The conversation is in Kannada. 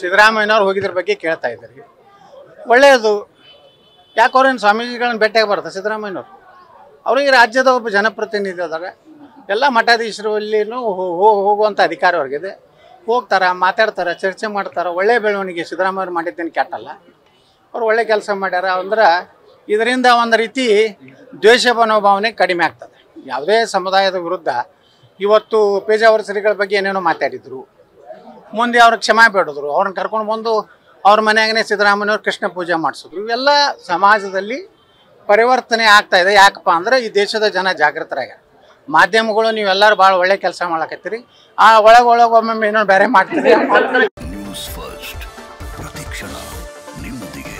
ಸಿದ್ದರಾಮಯ್ಯನವ್ರು ಹೋಗಿದ್ರ ಬಗ್ಗೆ ಕೇಳ್ತಾ ಇದ್ದಾರೆ ಒಳ್ಳೆಯದು. ಯಾಕೆ ಅವ್ರೇನು ಸ್ವಾಮೀಜಿಗಳನ್ನ ಭೇಟಿಯಾಗಿ ಬರ್ತಾರೆ ಸಿದ್ದರಾಮಯ್ಯನವ್ರು? ಅವ್ರಿಗೆ ರಾಜ್ಯದ ಒಬ್ಬ ಜನಪ್ರತಿನಿಧಿ ಅದಾರ. ಎಲ್ಲ ಮಠಾಧೀಶರಲ್ಲಿನೂ ಹೋಗುವಂಥ ಅಧಿಕಾರ ಅವ್ರಿಗಿದೆ. ಹೋಗ್ತಾರೆ, ಮಾತಾಡ್ತಾರೆ, ಚರ್ಚೆ ಮಾಡ್ತಾರೆ. ಒಳ್ಳೆ ಬೆಳವಣಿಗೆ ಸಿದ್ದರಾಮಯ್ಯವ್ರು ಮಾಡಿದ್ದೇನೆ ಕೆಟ್ಟಲ್ಲ. ಅವ್ರು ಒಳ್ಳೆ ಕೆಲಸ ಮಾಡ್ಯಾರ ಅಂದ್ರೆ ಇದರಿಂದ ಒಂದು ರೀತಿ ದ್ವೇಷ ಮನೋಭಾವನೆ ಕಡಿಮೆ ಆಗ್ತದೆ. ಯಾವುದೇ ಸಮುದಾಯದ ವಿರುದ್ಧ ಇವತ್ತು ಪೇಜಾವರ ಶ್ರೀಗಳ ಬಗ್ಗೆ ಏನೇನೋ ಮಾತಾಡಿದ್ರು. ಮುಂದೆ ಅವ್ರಿಗೆ ಕ್ಷಮಾ ಬೇಡಿದ್ರು. ಅವ್ರನ್ನ ಕರ್ಕೊಂಡು ಬಂದು ಅವ್ರ ಮನೆಯಾಗನೇ ಸಿದ್ದರಾಮಯ್ಯವ್ರು ಕೃಷ್ಣ ಪೂಜೆ ಮಾಡಿಸಿದ್ರು. ಇವೆಲ್ಲ ಸಮಾಜದಲ್ಲಿ ಪರಿವರ್ತನೆ ಆಗ್ತಾ ಇದೆ. ಯಾಕಪ್ಪ ಅಂದ್ರೆ ಈ ದೇಶದ ಜನ ಜಾಗೃತರಾಗ ಮಾಧ್ಯಮಗಳು ನೀವೆಲ್ಲರೂ ಭಾಳ ಒಳ್ಳೆ ಕೆಲಸ ಮಾಡಕತ್ತೀರಿ. ಆ ಒಳಗೆ ಒಳಗೆ ಒಮ್ಮೊಮ್ಮೆ ಏನೋ ಬೇರೆ ಮಾಡ್ತೀರಿ. ನಿಮ್ಮೊಂದಿಗೆ